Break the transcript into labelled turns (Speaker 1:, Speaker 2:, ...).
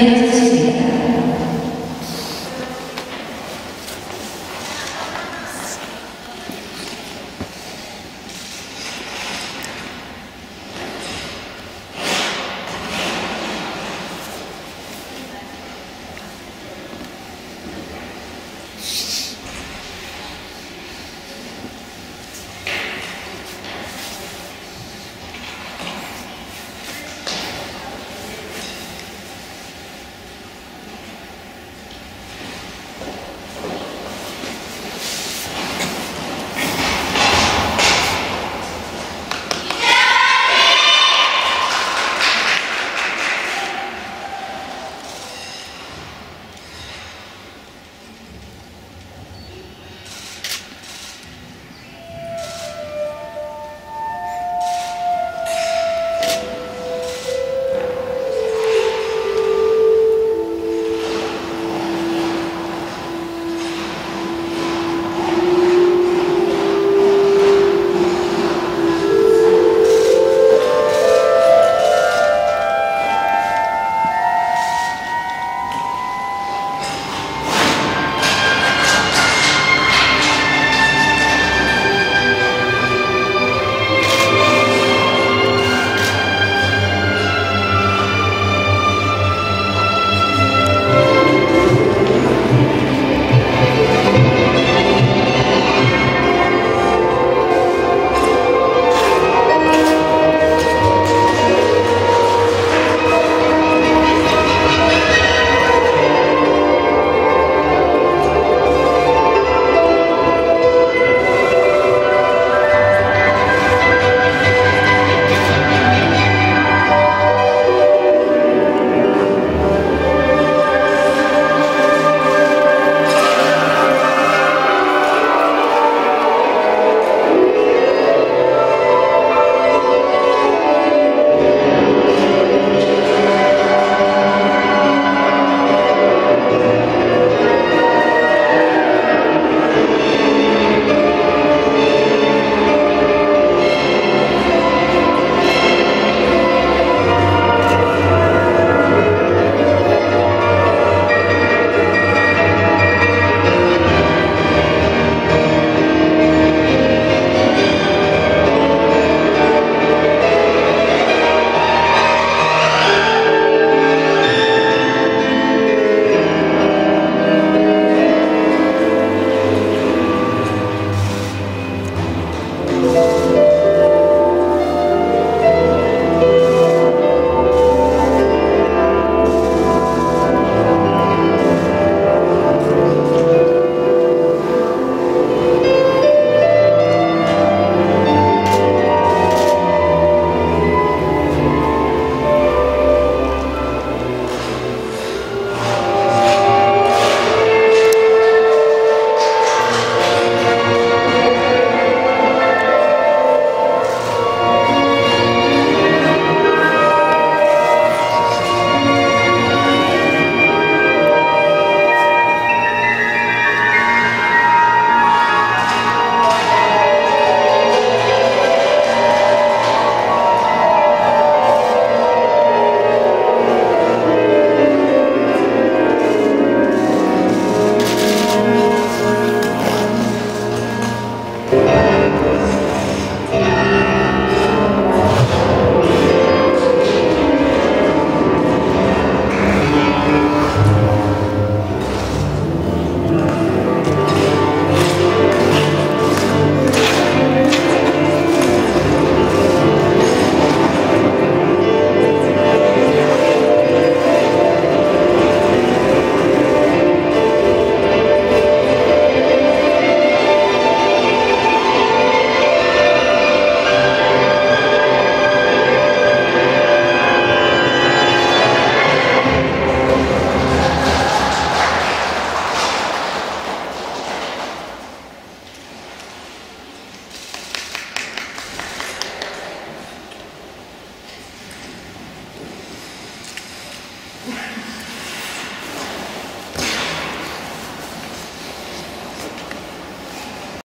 Speaker 1: Yes.